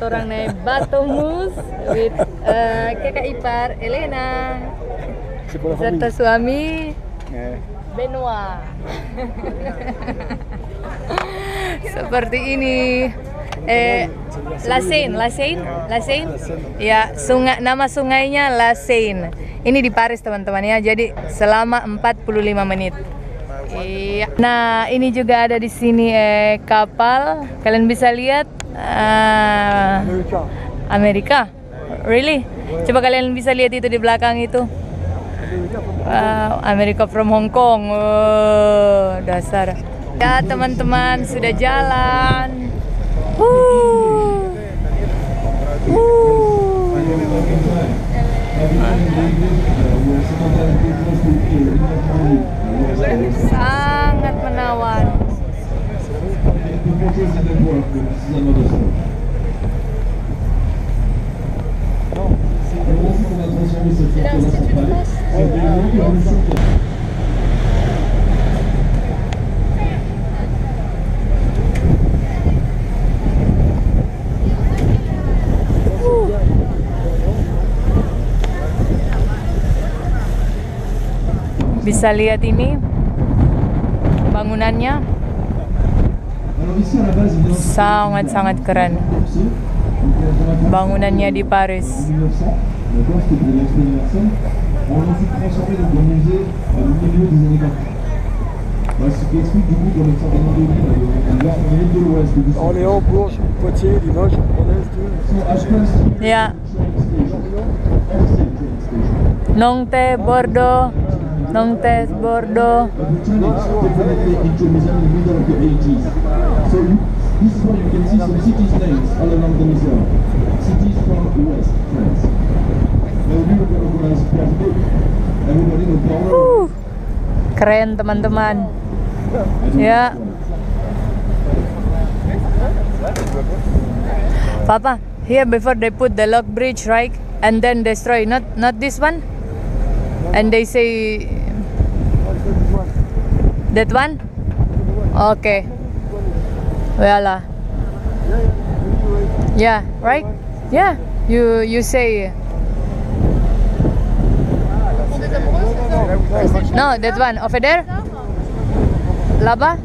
orang naik Batomus with uh, kakak ipar Elena serta suami Benoit. Seperti ini. Eh, Lasein, Lasein, Lasein. Ya, sungai nama sungainya Lasein. Ini di Paris teman-teman ya. Jadi selama 45 menit. Iya. Nah, ini juga ada di sini eh, kapal. Kalian bisa lihat ah, Amerika. Really? Coba kalian bisa lihat itu di belakang itu. Wow, Amerika from Hong Kong. Wow, dasar. Ya, teman-teman sudah jalan. Wuh. Wuh. Sangat menawan. Bisa lihat ini bangunannya sangat-sangat keren. Bangunannya di Paris. D'accord, c'était pour l'expo universelle. On l'a ensuite transformé donc, en musée au milieu des années 80. Voilà, ce qui explique du coup qu'on est sorti de l'île, de l'Est de l'Ouest. de Bruxelles. Orléans, Bourges, Poitiers, Limoges, Rodez, tout. So, Ashburn Street Ya. Nongte Bordeaux, Nongte Bordeaux. But the train is definitely into museum in the middle of the 80s. So you, this is where you can see some cities names all along the museum. Cities from West France. Now we will recognize Place Bleu. Everybody knows Bordeaux. Uh, keren teman-teman. Ya. Papa, here before they put the lock bridge, right? And then destroy, not not this one. And they say that one. Okay. Voila. Yeah, right? Yeah. You you say. No, that one over there. Là-bas.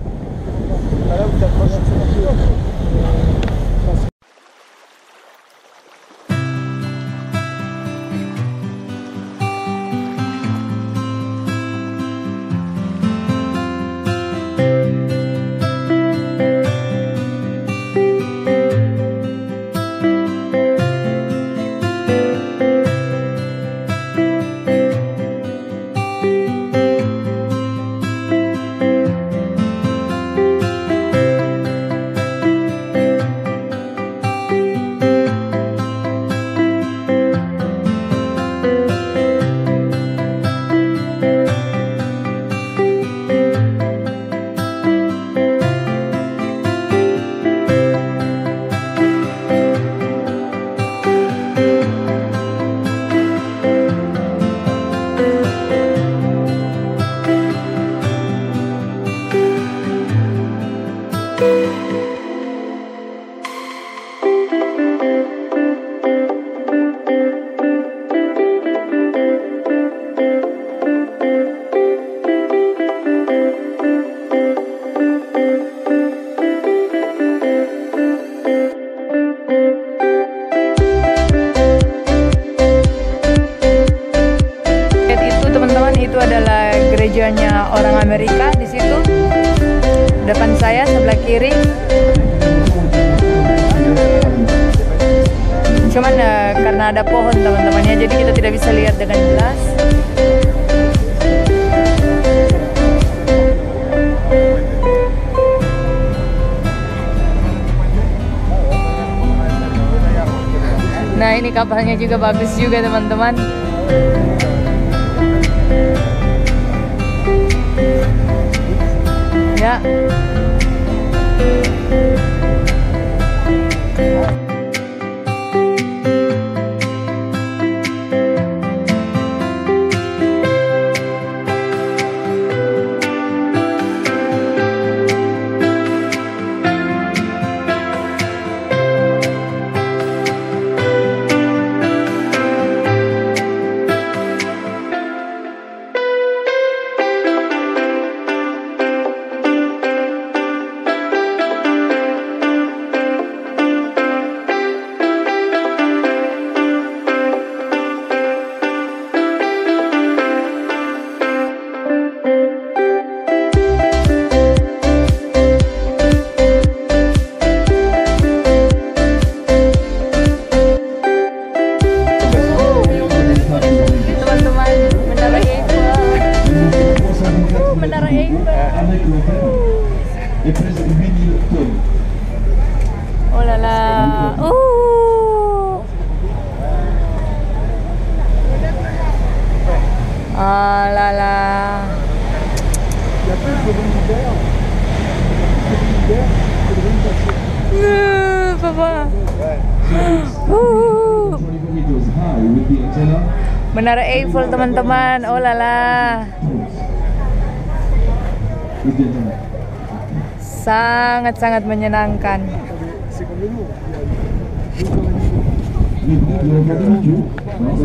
Bisa lihat dengan jelas nah ini kapalnya juga bagus juga teman-teman Ya.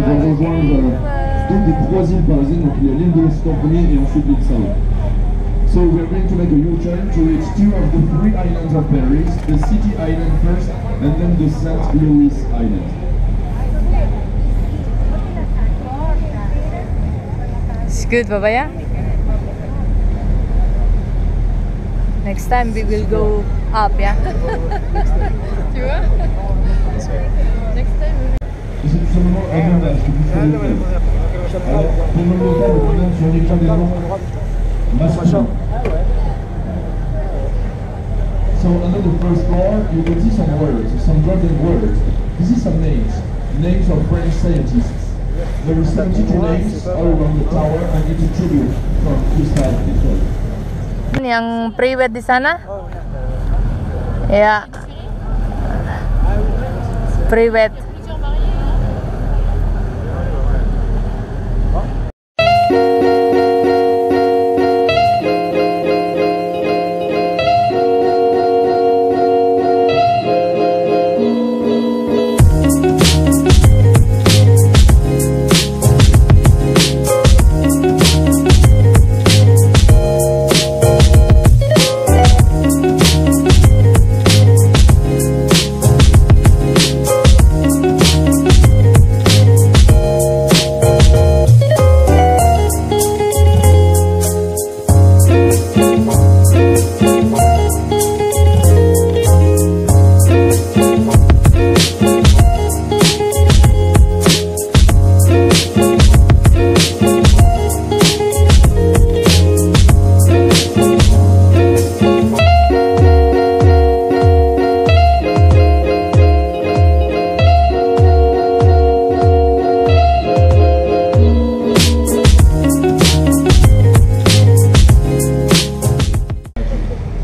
Va rejoindre euh, toutes les trois îles parisiennes, donc il y a l'île de Scamponi et ensuite l'île Savoie. So we're going to make a U-turn to reach two of the islands of Paris, the City Island first, and then the St. Louis Island. It's good, Papa, yeah? Next time we will go up, yeah? tu vois? Next time C'est tout simplement un bandage que vous faites. Alors, pour le moment, le bandage sur les des noms masculins. So under the first floor, you can see some words, some German words. You see some names, names of French scientists. There are 72 names all around the tower, and it's a tribute from Gustave Eiffel. yang private di sana? Ya. Private.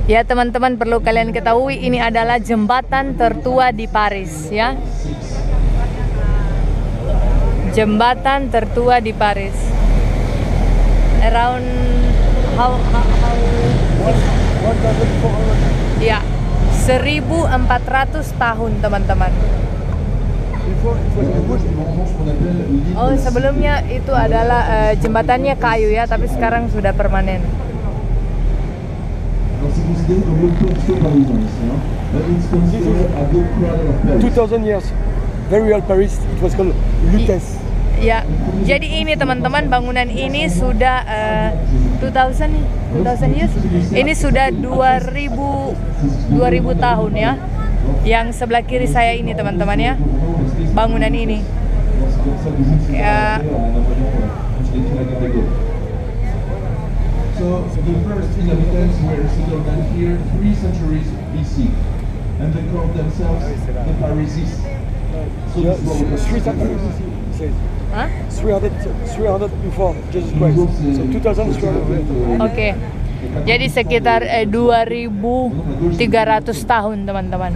Ya teman-teman perlu kalian ketahui ini adalah jembatan tertua di Paris ya. Jembatan tertua di Paris. Around how how, how ya 1400 tahun teman-teman. Oh sebelumnya itu adalah eh, jembatannya kayu ya tapi sekarang sudah permanen. Alors c'est considéré comme le Tokyo parisien ici. Hein. Uh, It's considered a good cry of Paris. 2000 years. Very real Paris. It was called Lutèce. Ya, jadi ini teman-teman bangunan ini sudah eh, 2000 nih, 2000 years. Ini sudah 2000 2000 tahun ya. Yang sebelah kiri saya ini teman-teman ya. Bangunan ini. Ya. So the first inhabitants were settled down here three centuries BC, and they called themselves the Parisis. So Yeah, this was the three centuries. Says. Hah? 300, 300 before Jesus Christ. So 2300. Oke. Jadi sekitar eh, 2300 tahun teman-teman.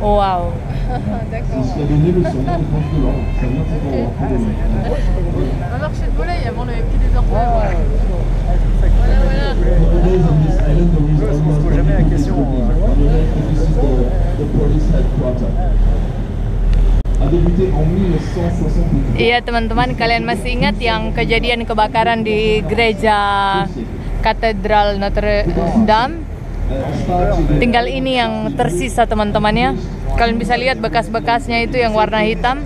Wow. C'est ce qui a donné le surnom de France de l'Or. Ça vient de cet endroit. On marchait de volaille avant le quai des Nowadays on this island there is almost pose jamais la question, On the left, this is the, the police headquarter. A débuté en 1968. Iya teman-teman, kalian masih ingat yang kejadian kebakaran di gereja Katedral Notre Dame? Tinggal ini yang tersisa teman-temannya. Kalian bisa lihat bekas-bekasnya itu yang warna hitam.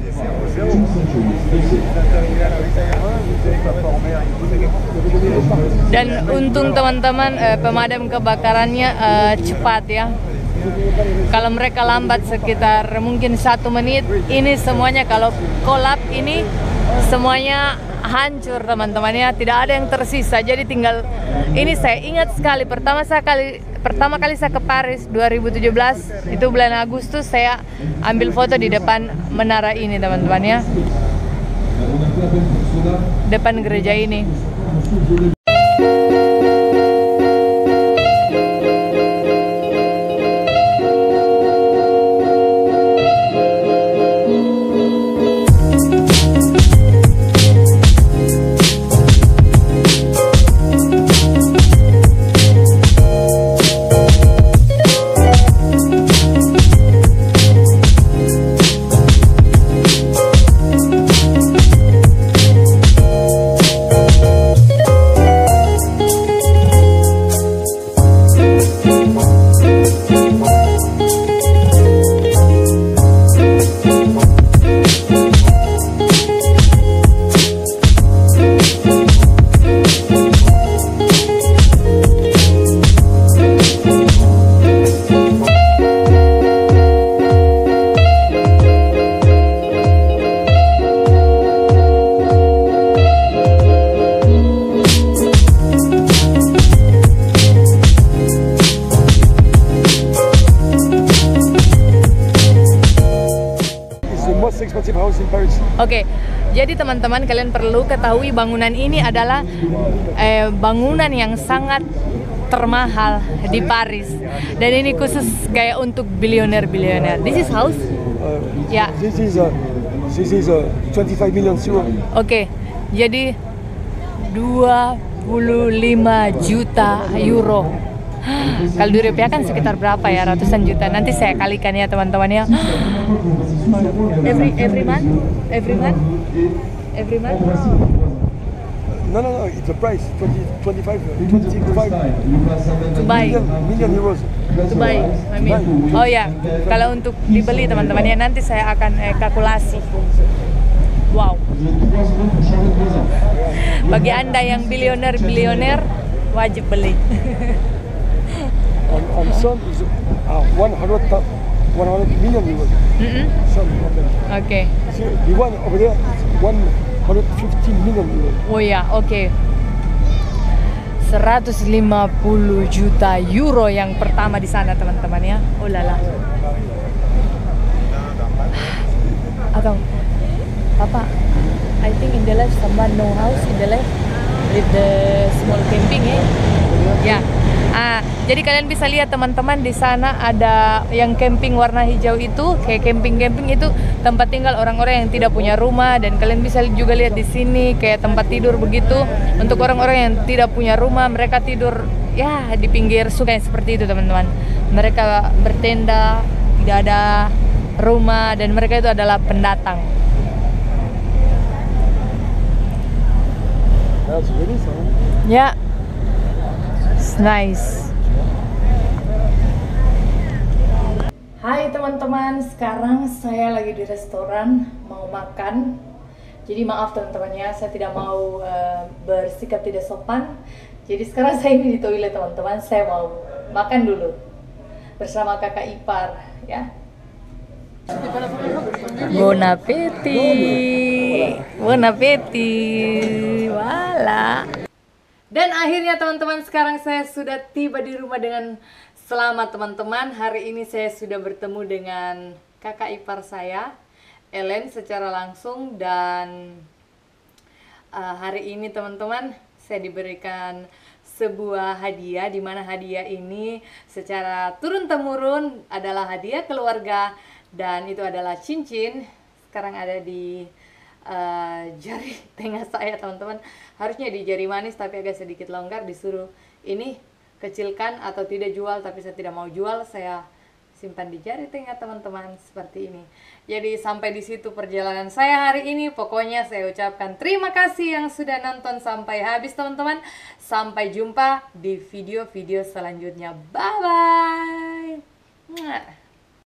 Dan untung teman-teman eh, pemadam kebakarannya eh, cepat ya. Kalau mereka lambat sekitar mungkin satu menit, ini semuanya kalau kolap ini semuanya hancur teman-teman ya. Tidak ada yang tersisa. Jadi tinggal ini saya ingat sekali pertama saya kali pertama kali saya ke Paris 2017 itu bulan Agustus saya ambil foto di depan menara ini teman-teman ya. Depan gereja ini Oke, jadi teman-teman kalian perlu ketahui bangunan ini adalah eh, bangunan yang sangat termahal di Paris dan ini khusus kayak untuk bilioner-bilioner. This is house? Uh, Ya. This is a this is a 25 million euro. Oke, jadi 25 juta euro. Kalau dirupiahkan sekitar berapa ya? Ratusan juta. Nanti saya kalikan ya teman-teman ya. Every every month, every month, every month. No, no, no. It's a price 20, 25, uh, 25 Dubai. million, million euros. Dubai, I mean. Oh ya, kalau untuk dibeli teman-teman ya nanti saya akan eh, kalkulasi. Wow. Bagi anda yang bilioner bilioner wajib beli. And, and some is uh, 100, thou- 100 million euros. Mm-mm. Some of them. Oke. See, the one over there is 115 million euros. Oh ya, oke. 150 juta euro yang pertama di sana teman-teman ya. Oh lala. Atau Papa, I think in the left someone no house in the left with the small camping eh. Ya. Ah, jadi kalian bisa lihat teman-teman di sana ada yang camping warna hijau itu, kayak camping-camping itu tempat tinggal orang-orang yang tidak punya rumah dan kalian bisa juga lihat di sini kayak tempat tidur begitu untuk orang-orang yang tidak punya rumah, mereka tidur ya di pinggir sungai seperti itu teman-teman. Mereka bertenda, tidak ada rumah dan mereka itu adalah pendatang. Fun. Ya. It's nice. Hai teman-teman, sekarang saya lagi di restoran mau makan. Jadi maaf teman-teman ya, saya tidak mau eh, bersikap tidak sopan. Jadi sekarang saya ini di toilet teman-teman, saya mau makan dulu bersama kakak ipar ya. Bon appétit. Bon appétit. Wala. Dan akhirnya teman-teman sekarang saya sudah tiba di rumah dengan selamat teman-teman. Hari ini saya sudah bertemu dengan kakak ipar saya, Ellen secara langsung. Dan uh, hari ini teman-teman saya diberikan sebuah hadiah di mana hadiah ini secara turun temurun adalah hadiah keluarga. Dan itu adalah cincin. Sekarang ada di uh, jari tengah saya teman-teman. Harusnya di jari manis tapi agak sedikit longgar disuruh ini kecilkan atau tidak jual tapi saya tidak mau jual saya simpan di jari tengah teman-teman seperti ini. Jadi sampai di situ perjalanan saya hari ini. Pokoknya saya ucapkan terima kasih yang sudah nonton sampai habis teman-teman. Sampai jumpa di video-video selanjutnya. Bye bye